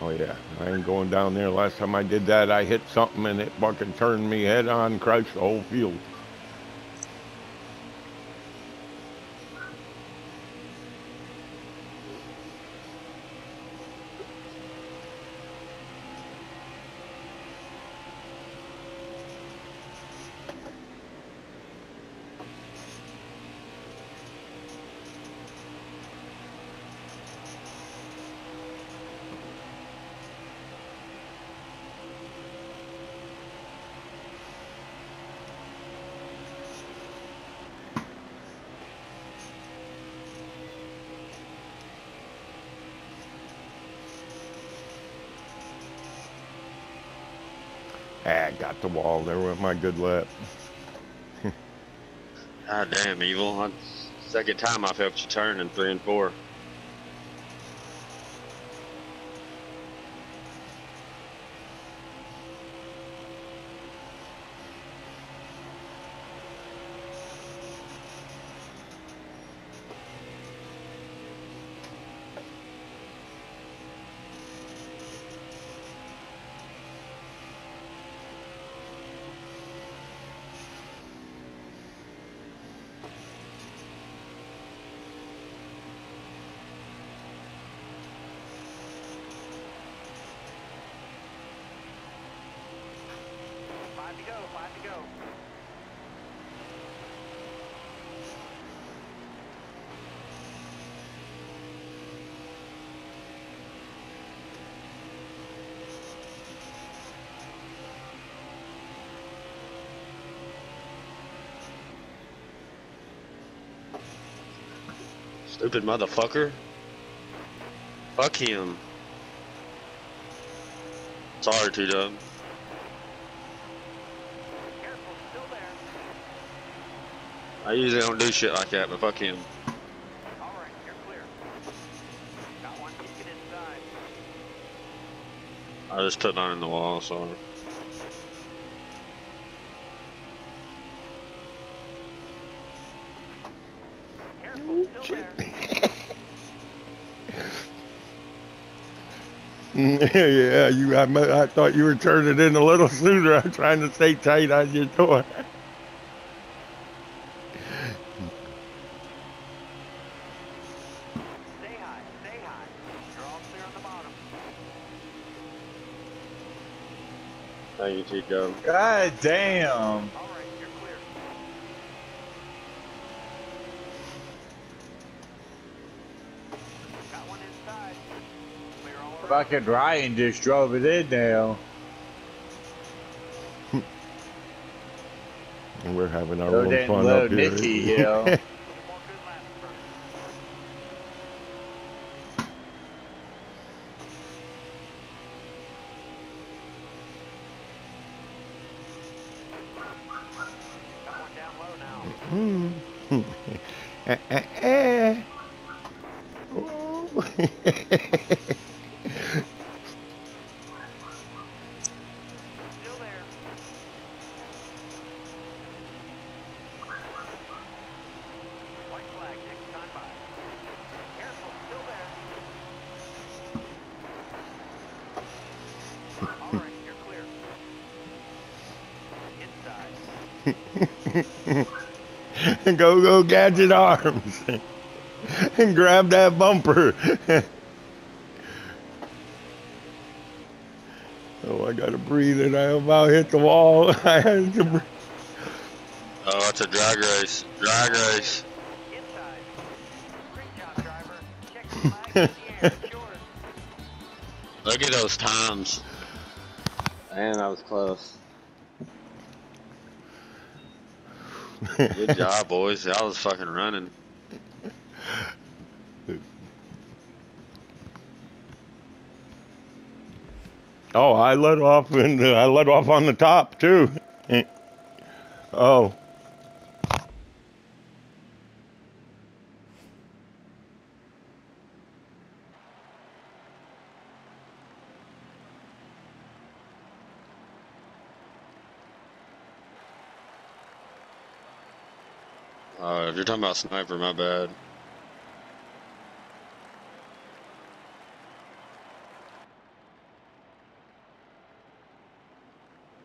Oh yeah, I ain't going down there. Last time I did that, I hit something and it fucking turned me head on, crushed the whole field. Ah, got the wall. There went my good lap. God damn, evil. Second time I've helped you turn in three and four. Five to go, five to go. Stupid motherfucker. Fuck him. Sorry, T Dub. I usually don't do shit like that, but fuck him. All right, you're clear. Got one kicking inside. I just put mine in the wall, sorry. Careful, still there. yeah, you. I, I thought you were turning in a little sooner. I'm trying to stay tight on your door. Stay high, stay high. You're all clear on the bottom. Thank you, T Dub. God damn. Fucking Ryan just drove it in now. And we're having our Go own fun up here. Nicky, you know. Couple more good laps in front of you. Got one down low now. Eh, eh, eh. Go, go, gadget arms. and grab that bumper. oh, I gotta breathe and I about hit the wall. I had to breathe. Oh, that's a drag race. Drag race. Inside. Great job, driver. Check the flag in the air. It's yours. Look at those times. Man, that was close. Good job, boys. Y'all was fucking running. Oh, I let off and I let off on the top too. oh. Uh, if you're talking about sniper, my bad.